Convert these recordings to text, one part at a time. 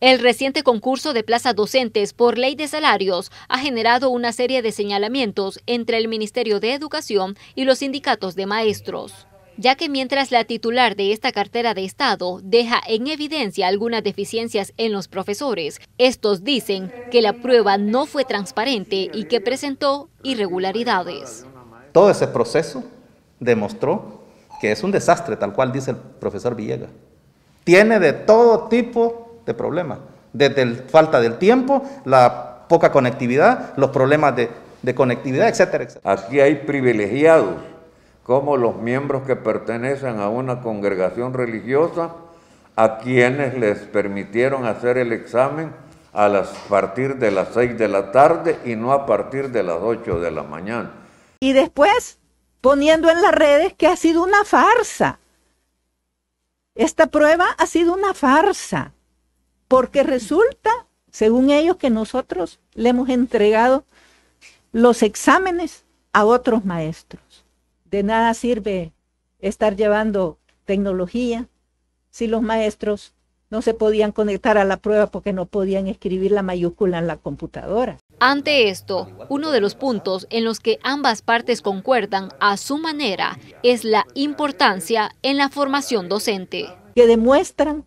El reciente concurso de plazas docentes por ley de salarios ha generado una serie de señalamientos entre el Ministerio de Educación y los sindicatos de maestros ya que mientras la titular de esta cartera de Estado deja en evidencia algunas deficiencias en los profesores, estos dicen que la prueba no fue transparente y que presentó irregularidades. Todo ese proceso demostró que es un desastre, tal cual dice el profesor Villegas. Tiene de todo tipo de problemas, desde el falta del tiempo, la poca conectividad, los problemas de, de conectividad, etcétera, etcétera. Aquí hay privilegiados, como los miembros que pertenecen a una congregación religiosa, a quienes les permitieron hacer el examen a las partir de las 6 de la tarde y no a partir de las 8 de la mañana. Y después poniendo en las redes que ha sido una farsa. Esta prueba ha sido una farsa porque resulta, según ellos, que nosotros le hemos entregado los exámenes a otros maestros. De nada sirve estar llevando tecnología si los maestros no se podían conectar a la prueba porque no podían escribir la mayúscula en la computadora. Ante esto, uno de los puntos en los que ambas partes concuerdan a su manera es la importancia en la formación docente. Que demuestran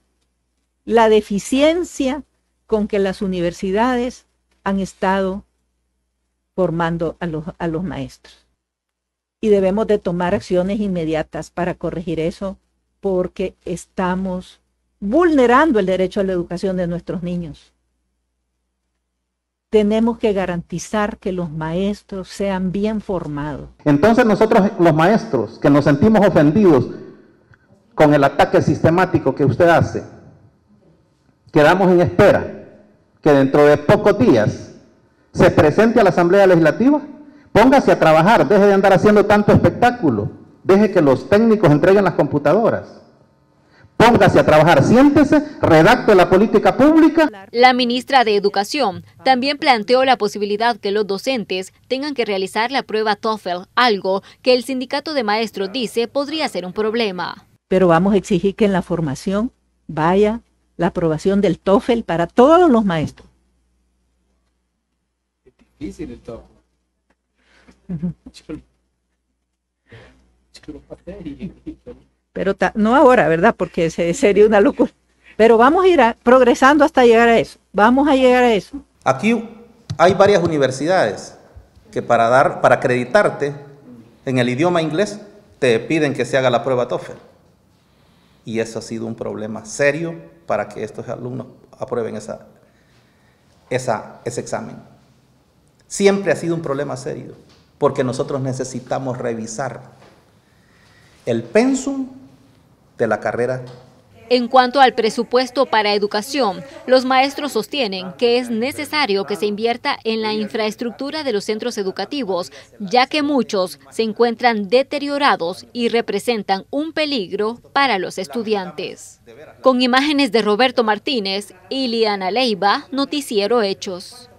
la deficiencia con que las universidades han estado formando a los, a los maestros. Y debemos de tomar acciones inmediatas para corregir eso porque estamos vulnerando el derecho a la educación de nuestros niños. Tenemos que garantizar que los maestros sean bien formados. Entonces nosotros los maestros que nos sentimos ofendidos con el ataque sistemático que usted hace, Quedamos en espera que dentro de pocos días se presente a la Asamblea Legislativa. Póngase a trabajar, deje de andar haciendo tanto espectáculo, deje que los técnicos entreguen las computadoras. Póngase a trabajar, siéntese, redacte la política pública. La ministra de Educación también planteó la posibilidad que los docentes tengan que realizar la prueba TOEFL, algo que el sindicato de maestros dice podría ser un problema. Pero vamos a exigir que en la formación vaya la aprobación del TOEFL para todos los maestros. Es difícil el TOEFL. Pero no ahora, ¿verdad? Porque sería una locura. Pero vamos a ir progresando hasta llegar a eso. Vamos a llegar a eso. Aquí hay varias universidades que para dar, para acreditarte en el idioma inglés, te piden que se haga la prueba TOEFL. Y eso ha sido un problema serio para que estos alumnos aprueben esa, esa, ese examen. Siempre ha sido un problema serio, porque nosotros necesitamos revisar el pensum de la carrera en cuanto al presupuesto para educación, los maestros sostienen que es necesario que se invierta en la infraestructura de los centros educativos, ya que muchos se encuentran deteriorados y representan un peligro para los estudiantes. Con imágenes de Roberto Martínez, Iliana Leiva, Noticiero Hechos.